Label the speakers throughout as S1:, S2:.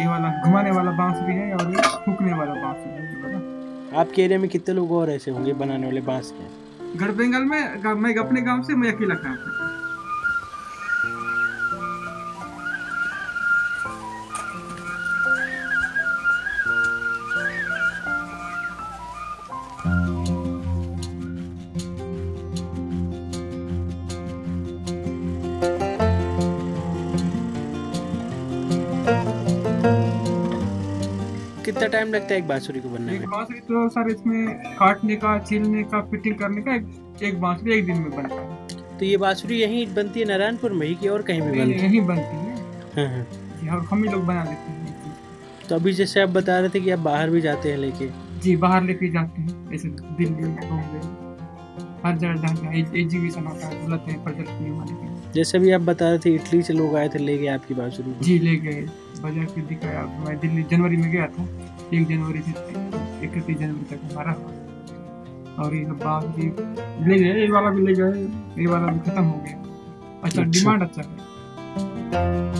S1: ये वाला घुमाने वाला बाँस भी है और ये फूकने वाला बाँस भी है
S2: आपके एरिया में कितने लोग और ऐसे होंगे बनाने वाले बाँस के?
S1: गढ़ बंगाल में मैं अपने गाँव से मैं अकेला काम
S2: कितना टाइम लगता है एक बांसुरी को बनने
S1: एक बांसुरी तो सर इसमें काटने का छीलने का फिटिंग करने का एक, एक बांसुरी एक दिन में बनता है।
S2: तो ये बांसुरी यहीं बनती है नारायणपुर में ही कि और कहीं भी बनती
S1: यहीं बनती है।
S2: है हाँ, हाँ।
S1: हम ही लोग बना देते हैं।
S2: तो अभी जैसे आप बता रहे थे कि आप बाहर भी जाते हैं लेके।
S1: जी बाहर लेके जाते हैं। ऐसे दिल्ली बॉम्बे हर जगह जहाँ जहाँ एग्जीबिशन होता है बुलाते हैं प्रदर्शनी के
S2: जैसे भी आप बता रहे थे इटली से लोग आए थे ले गए आपकी बांसुरी।
S1: जी ले गए बाज़ार के दिखाया मैं दिल्ली जनवरी में गया था। एक जनवरी से इकतीस जनवरी तक हमारा। और ये सब बात भी ले गए ये वाला भी ले गए ये वाला भी खत्म हो गया। अच्छा
S2: अच्छा।
S1: डिमांड अच्छा है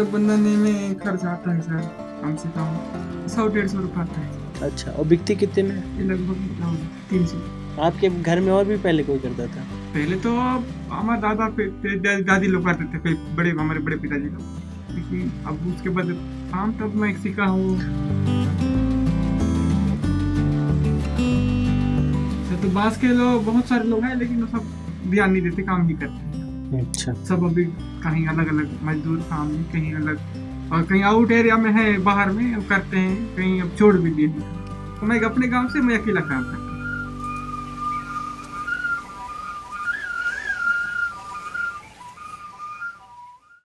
S1: इसका तो बनने में खर्च आता है सर कम से कम सौ डेढ़ सौ रुपये आता है।
S2: अच्छा और बिकती कितने में?
S1: लगभग तीन सौ।
S2: आपके घर में और भी पहले कोई करता था?
S1: पहले तो हमारे दादा पे, दादी लोग करते थे कोई बड़े हमारे बड़े पिताजी लोग। लेकिन अब उसके बाद काम तब मैं सीखा हूँ। तो, बाँस के लोग बहुत सारे लोग हैं लेकिन वो सब ध्यान नहीं देते काम ही करते।
S2: अच्छा।
S1: सब अभी कहीं अलग अलग मजदूर काम में, कहीं अलग, और कहीं आउट एरिया में है, बाहर में करते हैं, कहीं अब छोड़ भी दिए तो मैं अपने गाँव से, मैं अकेला काम करता हूँ।